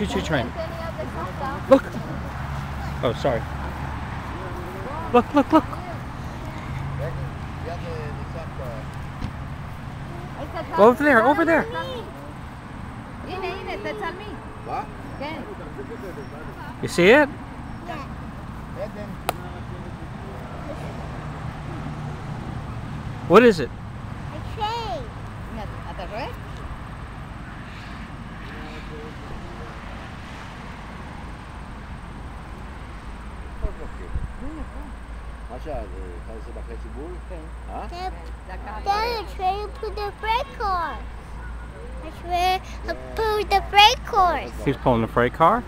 choo-choo train. Look. Oh, sorry. Look, look, look. Over there, over there. You see it? What is it? A train. Tem. Acha é, faz o bacete burro? Tem. Tem. Tem, tem que car. I swear, I yeah. the freight car. He's pulling the freight car?